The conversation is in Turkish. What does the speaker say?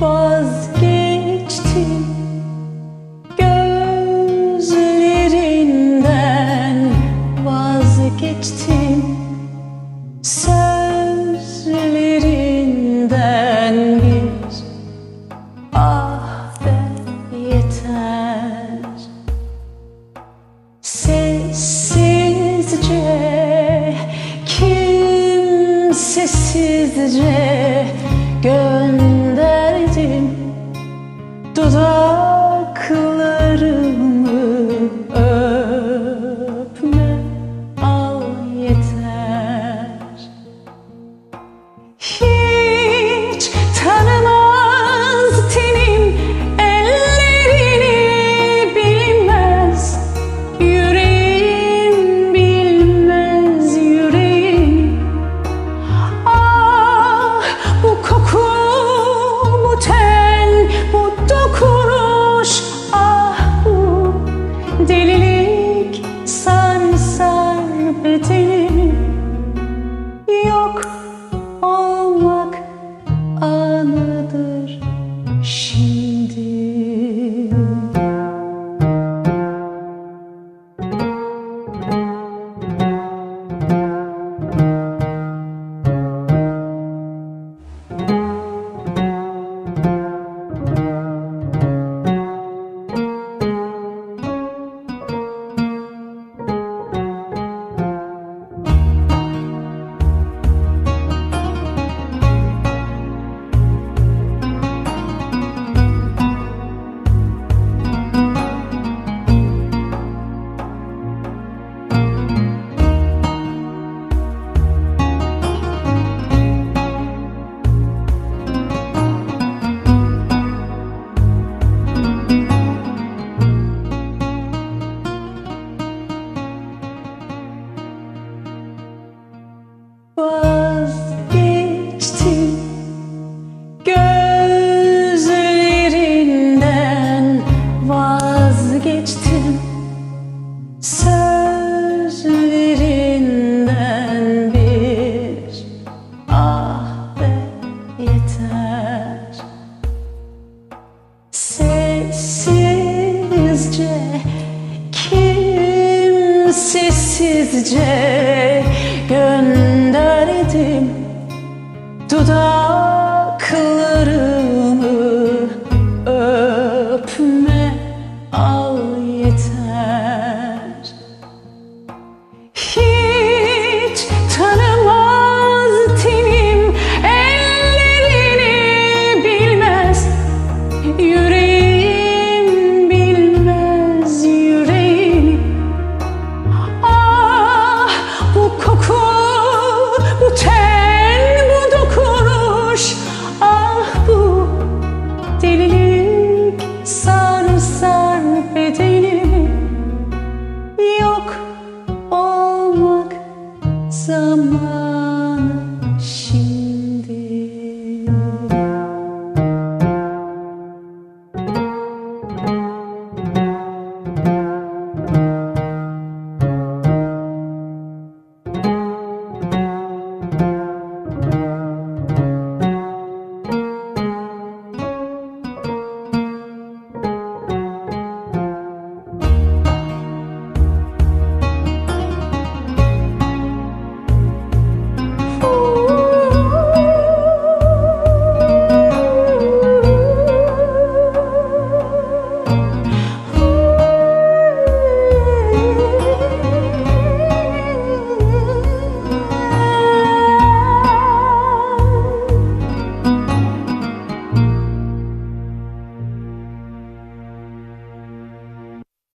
vazgeçtim Gözlerinden vazgeçtim Sözlerinden bir ah yeter. Sessizce, kimsesizce gönlüm sessizce Kimsesizce gönderdim Dudaklarımı öpme al yeter. Hiç tanımaz tenim ellerini bilmez Yüreğim walk, all walk some